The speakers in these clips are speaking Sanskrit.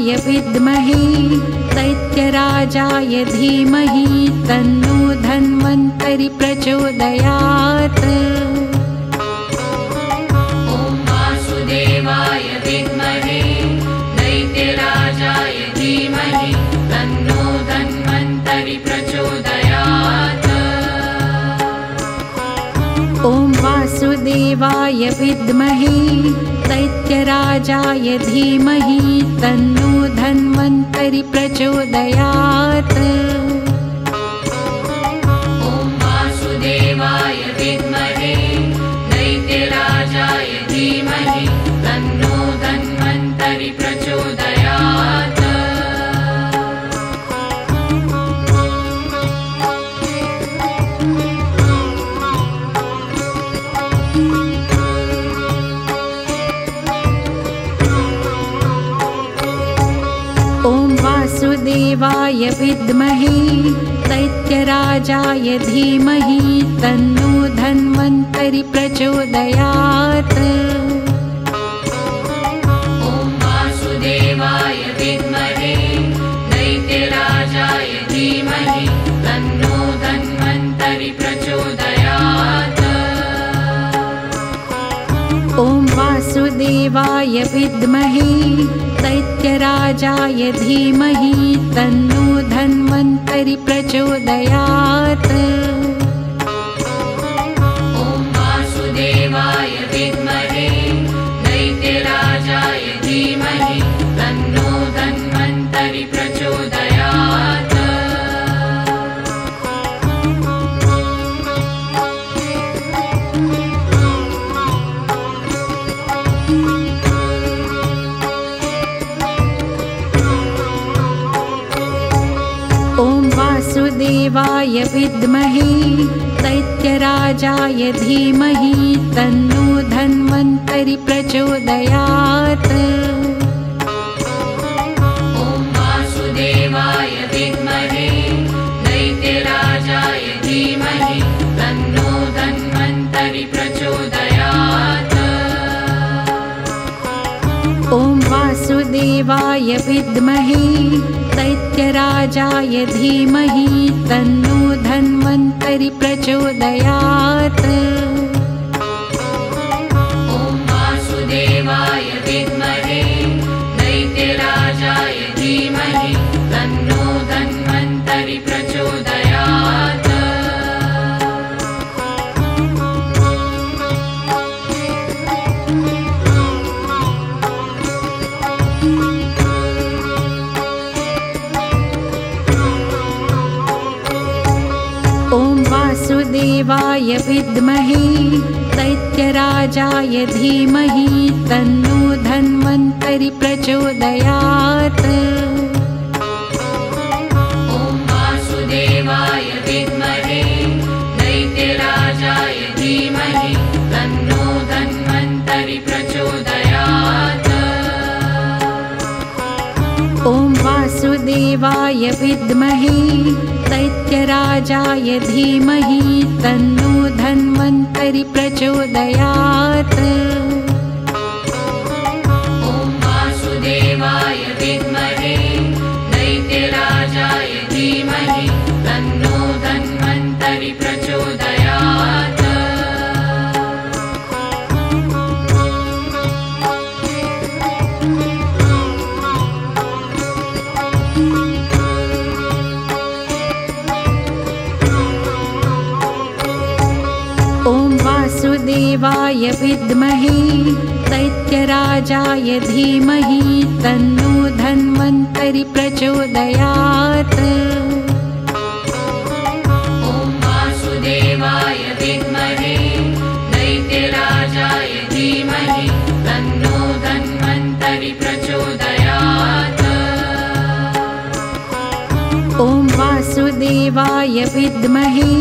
वासुदेवाय विद्महे दैत्यराजाय धीमहि तन्नो धन्वन्तरि प्रचोदयात् ॐ वासुदेवाय विद्महे दैत्यराजाय धीमहि तन्नो धन्वन्तरि प्रचोदयात् ॐ वासुदेवाय विद्महे दैत्यराजाय धीमहि तन्नो धन्वन्तरि प्रचोदयात् वासुदेवाय विद्महे दैत्यराजाय धीमहि तन्नो धन्वन्तरि प्रचोदयात् ॐ वासुदेवाय विद्महे दैत्यराजाय धीमहि तन्नो धन्वन्तरि प्रचोदयात् वासुदेवाय विद्महे दैत्यराजाय धीमहि तन्नो धन्वन्तरि प्रचोदयात् वासुदेवाय विद्महे दैत्यराजाय धीमहि तन्नो धन्वन्तरि प्रचोदयात् वासुदेवाय विद्महे दैत्यराजाय धीमहि तन्नो धन्वन्तरि प्रचोदयात्। ॐ विद्महे दैत्यराजाय धीमहि। ॐ वासुदेवाय विद्महे दैत्यराजाय धीमहि तन्नो धन्वन्तरि प्रचोदयात् वासुदेवाय विद्महे दैत्यराजाय धीमहि तन्नो धन्वन्तरि प्रचोदयात्। ॐ वासुदेवाय विद्महे दैत्यराजाय धीमहि तन्नो धन्वन्तरि प्रचोदयात्। ॐ वासुदेवाय विद्महे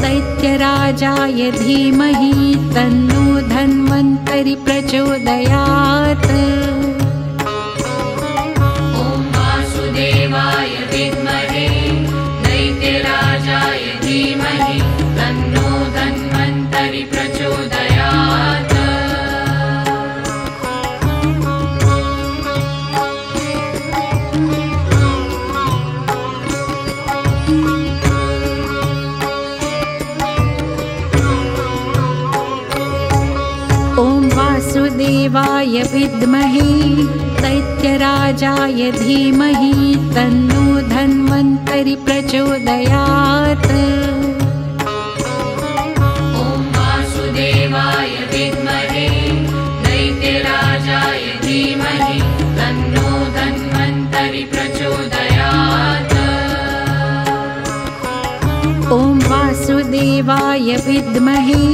दैत्यराजाय धीमहि तन्नो धन्वन्तरि प्रचोदयात् वासुदेवाय विद्महे दैत्यराजाय धीमहि तन्नो धन्वन्तरि प्रचोदयात्। ॐ वासुदेवाय विद्महे दैत्यराजाय धीमहि तन्नो धन्वन्तरि प्रचोदयात्। ॐ वासुदेवाय विद्महे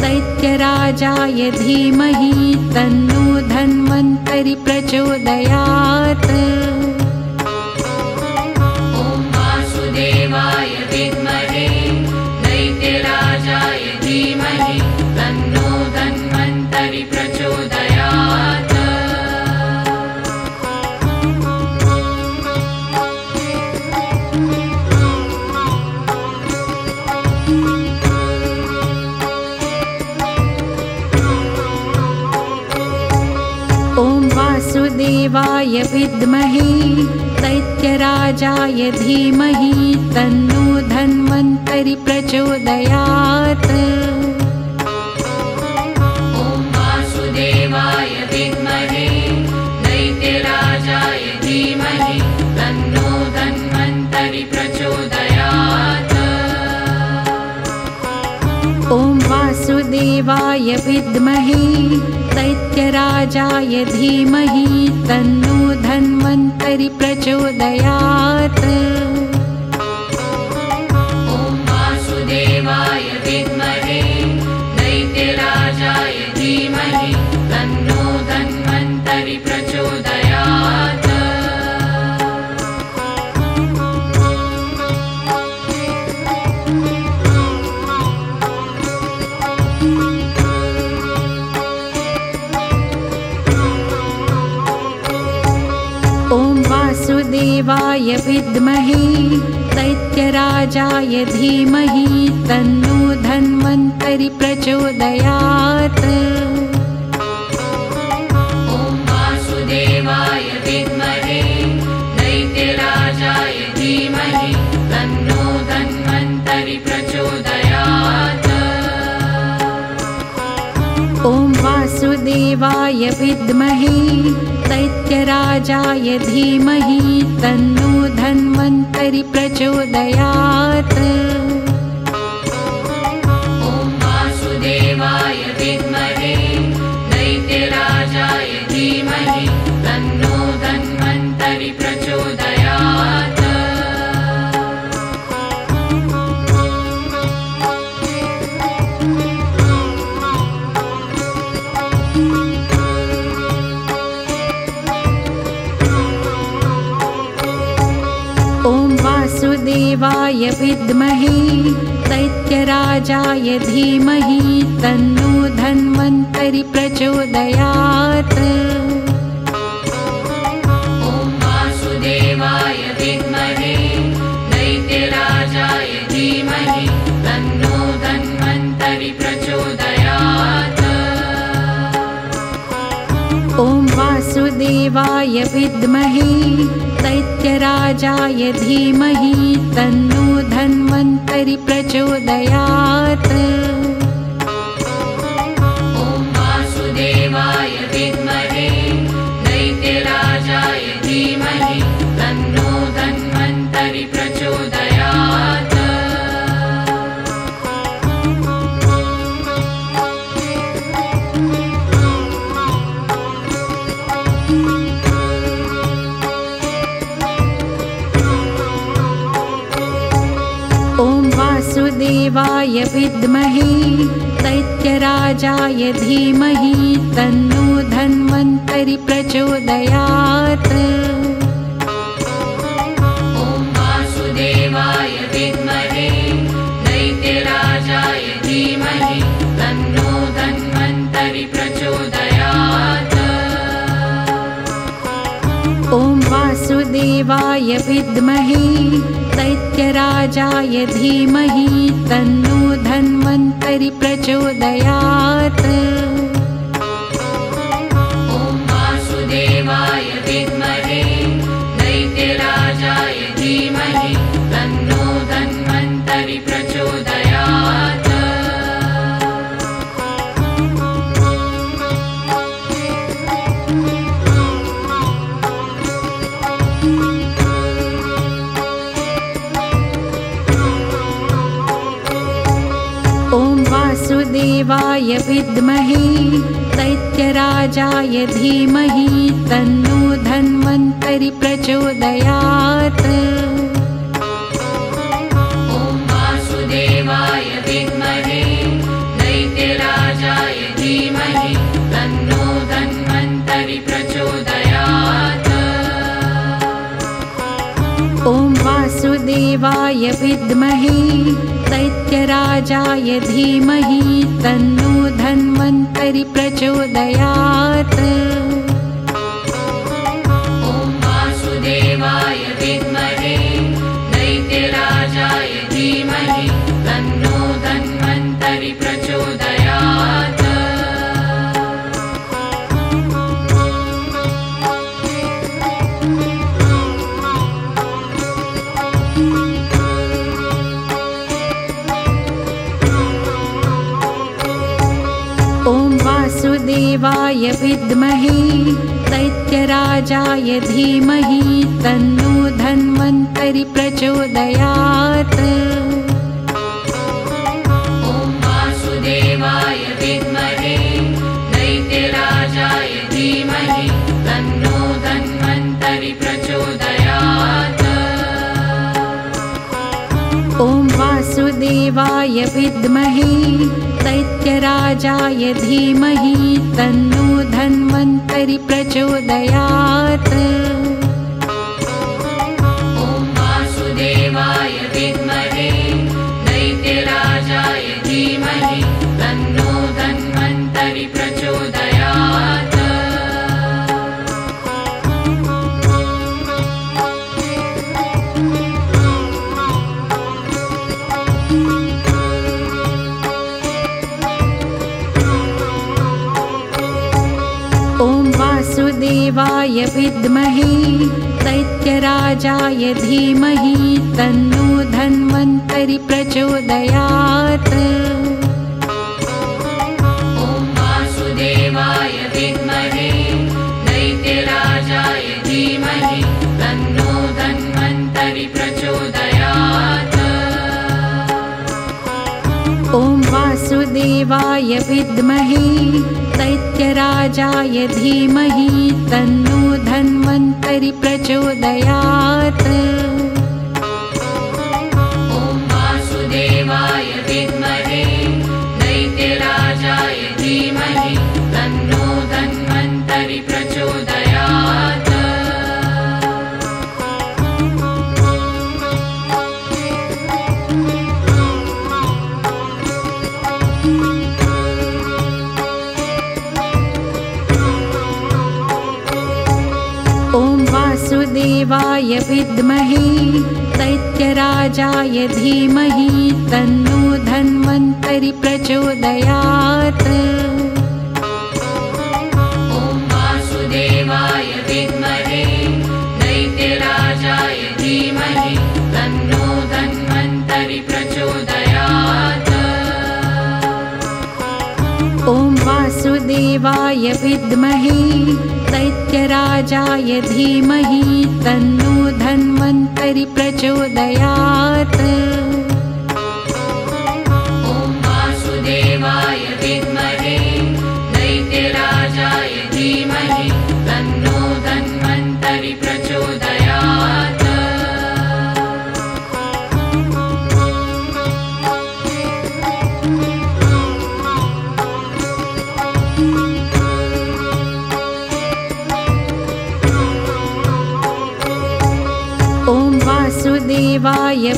दैत्यराजाय धीमहि तन्नो धन्वन्तरि प्रचोदयात् विद्महे दैत्यराजाय धीमहि तन्नो धन्वन्तरि प्रचोदयात् वासुदेवाय विद्महे दैत्यराजाय धीमहि तन्नो धन्वन्तरि प्रचोदयात् वासुदेवाय विद्महे दैत्यराजाय धीमहि तन्नो धन्वन्तरि प्रचोदयात् वासुदेवाय विद्महे दैत्यराजाय धीमहि तन्नो धन्वन्तरि प्रचोदयात् वासुदेवाय विद्महे दैत्यराजाय धीमहि तन्नो धन्वन्तरि प्रचोदयात्। ॐ वासुदेवाय विद्महे दैत्यराजाय धीमहि तन्नो धन्वन्तरि प्रचोदयात्। ॐ वासुदेवाय विद्महे दैत्यराजाय धीमहि तन्नो धन्वन्तरि प्रचोदयात् वासुदेवाय विद्महे दैत्यराजाय धीमहि तन्नो धन्वन्तरि प्रचोदयात्। ॐ वासुदेवाय विद्महे दैत्यराजाय धीमहि तन्नो धन्वन्तरि प्रचोदयात्। ॐ वासुदेवाय विद्महे दैत्यराजाय धीमहि तन्नो धन्वन्तरि प्रचोदयात् वासुदेवाय विद्महे दैत्यराजाय धीमहि तन्नो धन्वन्तरि प्रचोदयात्। ॐ वासुदेवाय विद्महे दैत्यराजाय धीमहि तन्नो धन्वन्तरि प्रचोदयात्। ॐ वासुदेवाय विद्महे दैत्यराजाय धीमहि तन्नो धन्वन्तरि प्रचोदयात् विद्महे दैत्यराजाय धीमहि तन्नो धन्वन्तरि प्रचोदयात् वासुदेवाय विद्महे दैत्यराजाय धीमहि तन्नो धन्वन्तरि प्रचोदयात् वासुदेवाय विद्महे दैत्यराजाय धीमहि तन्नो धन्वन्तरि प्रचोदयात् विद्महे दैत्यराजाय धीमहि तन्नो धन्वन्तरि प्रचोदयात् वासुदेवाय विद्महे दैत्यराजाय धीमहि तन्नो धन्वन्तरि प्रचोदयात्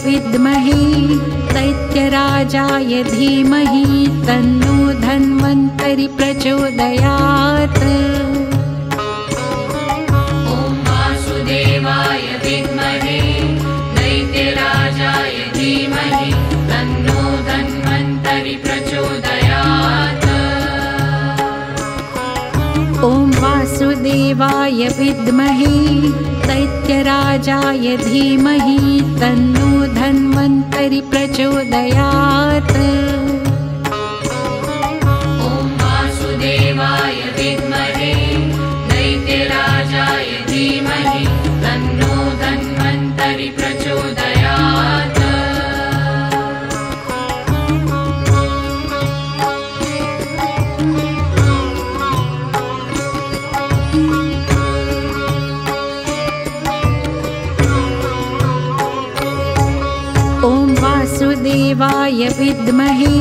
विद्महे दैत्यराजाय धीमहि तन्नो धन्वन्तरि प्रचोदयात् वासुदेवाय विद्महे दैत्यराजाय धीमहि तन्नो धन्वन्तरि प्रचोदयात् वासुदेवाय विद्महे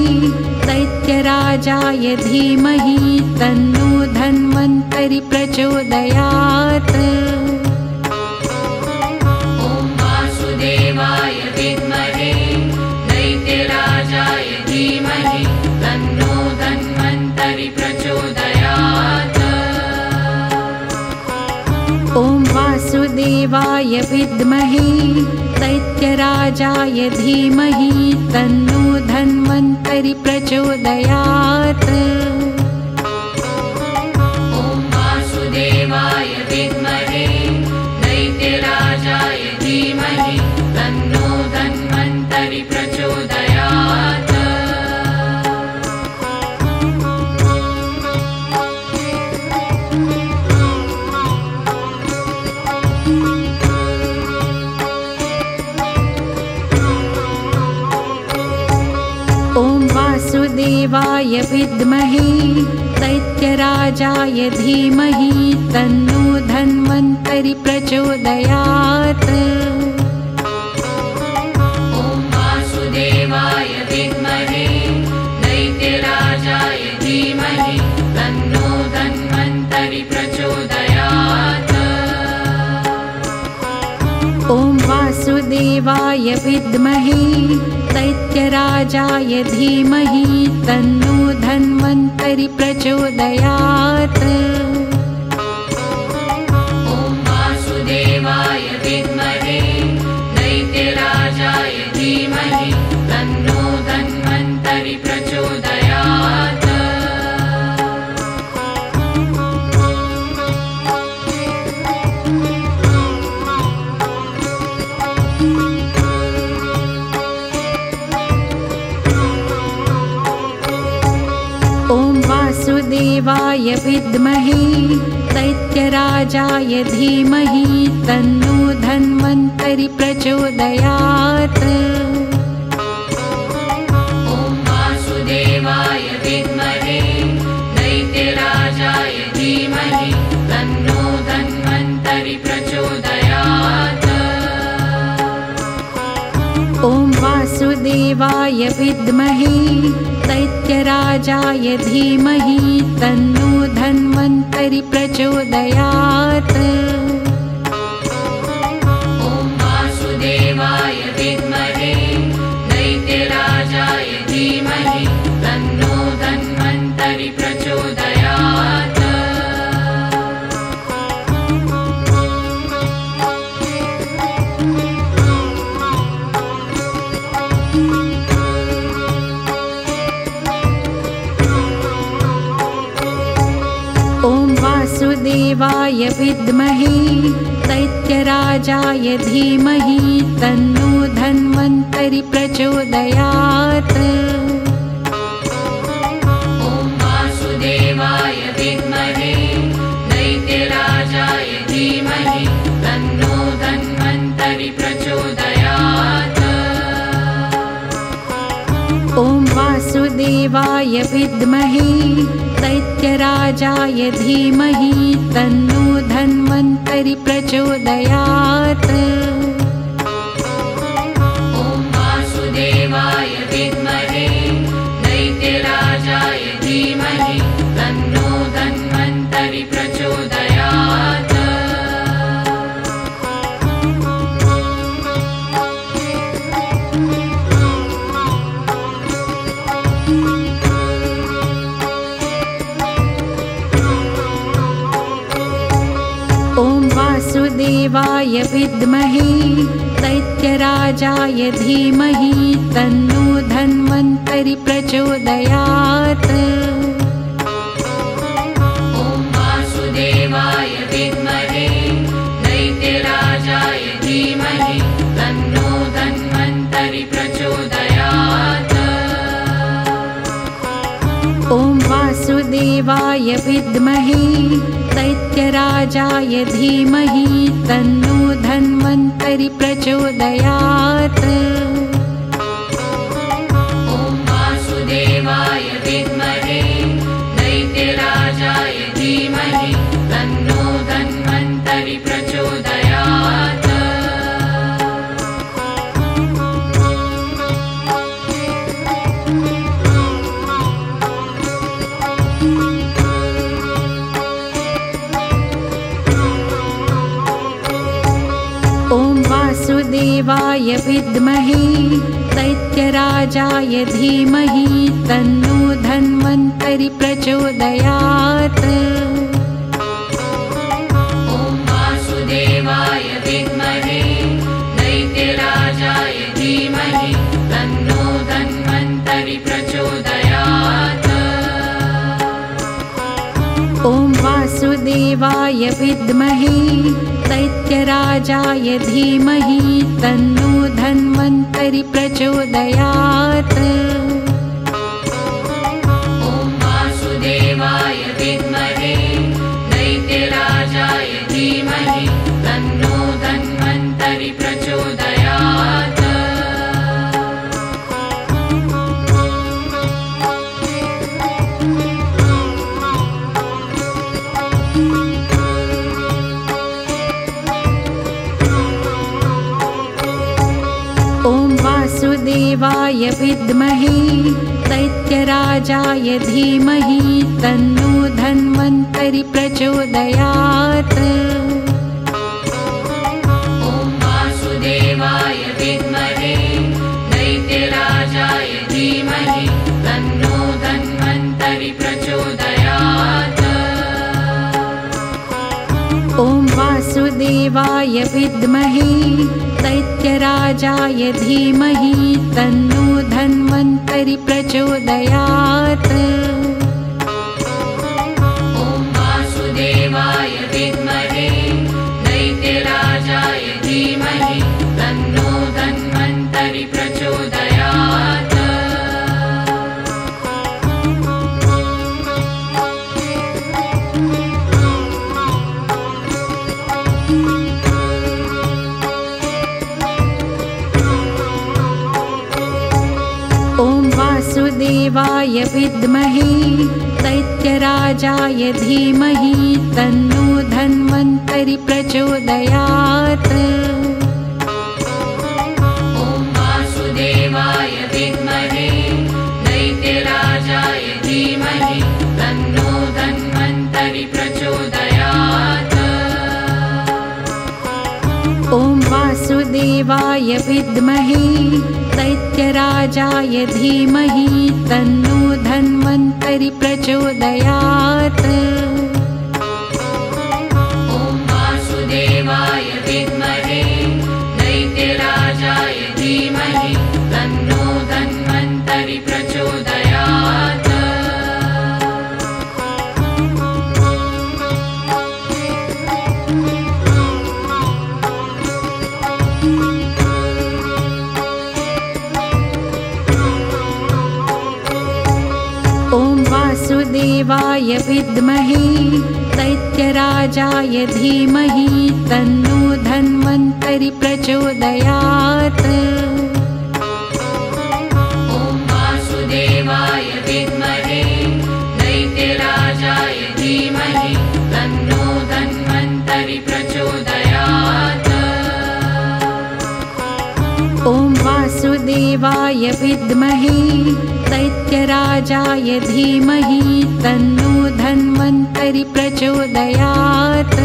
दैत्यराजाय धीमहि तन्नो धन्वन्तरि प्रचोदयात् वासुदेवाय विद्महे दैत्यराजाय धीमहि तन्नो धन्वन्तरि प्रचोदयात् विद्महे दैत्यराजाय धीमहि तन्नो धन्वन्तरि प्रचोदयात् वासुदेवाय विद्महे दैत्यराजाय धीमहि तन्नो धन्वन्तरि प्रचोदयात्। ॐ वासुदेवाय विद्महे दैत्यराजाय धीमहि विद्महे दैत्यराजाय धीमहि तन्नो धन्वन्तरि प्रचोदयात्। ॐ वासुदेवाय विद्महे दैत्यराजाय धीमहि तन्नो धन्वन्तरि प्रचोदयात्। ॐ वासुदेवाय विद्महे दैत्यराजाय धीमहि तन्नो धन्वन्तरि विद्महे दैत्यराजाय धीमहि तन्नो धन्वन्तरि प्रचोदयात् ॐ वासुदेवाय विद्महे दैत्यराजाय धीमहि तन्नो धन्वन्तरि प्रचोदयात् वासुदेवाय विद्महे दैत्यराजाय धीमहि तन्नो धन्वन्तरि प्रचोदयात् ॐ वासुदेवाय विद्महे दैत्यराजाय धीमहि तन्नो धन्वन्तरि प्रचोदयात् ॐ वासुदेवाय विद्महे दैत्यराजाय धीमहि तन्नो धन्वन्तरि प्रचोदयात् वासुदेवाय विद्महे दैत्यराजाय धीमहि तन्नो धन्वन्तरि प्रचोदयात् ॐ वासुदेवाय विद्महे दैत्यराजाय धीमहि तन्नो धन्वन्तरि प्रचोदयात् वासुदेवाय विद्महे दैत्यराजाय धीमहि तन्नो धन्वन्तरि प्रचोदयात्। ॐ वासुदेवाय विद्महे दैत्यराजाय धीमहि तन्नो धन्वन्तरि प्रचोदयात्। ॐ वासुदेवाय विद्महे दैत्यराजाय धीमहि तन्नो धन्वन्तरि प्रचोदयात् वासुदेवाय विद्महे दैत्यराजाय धीमहि तन्नो धन्वन्तरि प्रचोदयात् वासुदेवाय विद्महे दैत्यराजाय धीमहि तन्नो धन्वन्तरि प्रचोदयात् विद्महे दैत्यराजाय धीमहि तन्नो धन्वन्तरि प्रचोदयात्। ॐ वासुदेवाय विद्महे दैत्यराजाय धीमहि तन्नो धन्वन्तरि प्रचोदयात्। ॐ वासुदेवाय विद्महे दैत्यराजाय धीमहि तन्नो धन्वन्तरि प्रचोदयात्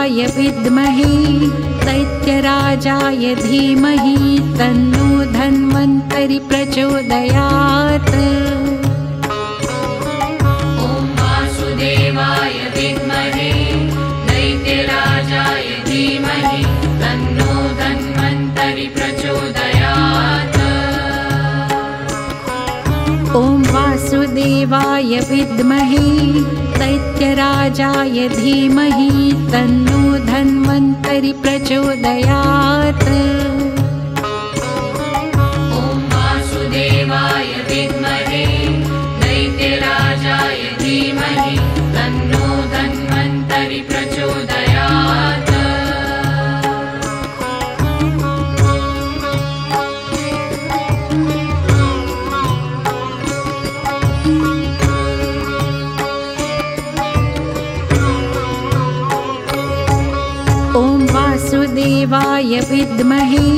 वासुदेवाय विद्महे दैत्यराजाय धीमहि तन्नो धन्वन्तरि प्रचोदयात् वासुदेवाय विद्महे दैत्यराजाय धीमहि तन्नो धन्वन्तरि प्रचोदयात् वासुदेवाय विद्महे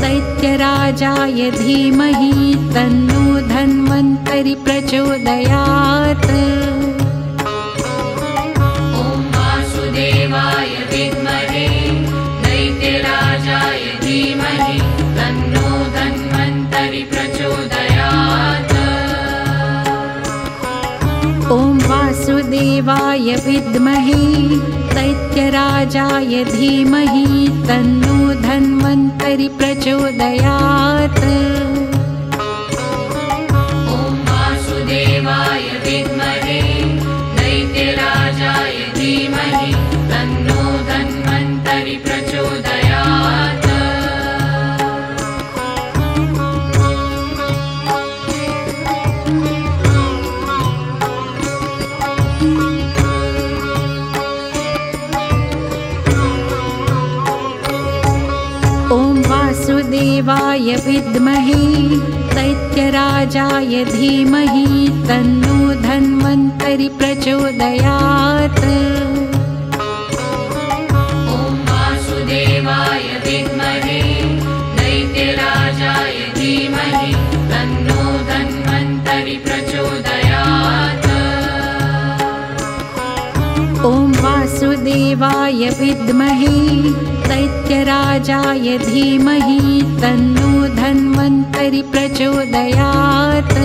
दैत्यराजाय धीमहि तन्नो धन्वन्तरि प्रचोदयात्। ॐ वासुदेवाय विद्महे दैत्यराजाय धीमहि तन्नो धन्वन्तरि प्रचोदयात्। ॐ वासुदेवाय विद्महे दैत्यराजाय धीमहि तन्नो धन्वन्तरि प्रचोदयात् वासुदेवाय विद्महे दैत्यराजाय धीमहि तन्नो धन्वन्तरि प्रचोदयात्। ॐ वासुदेवाय विद्महे दैत्यराजाय धीमहि वासुदेवाय विद्महे दैत्यराजाय धीमहि तन्नो धन्वन्तरि प्रचोदयात्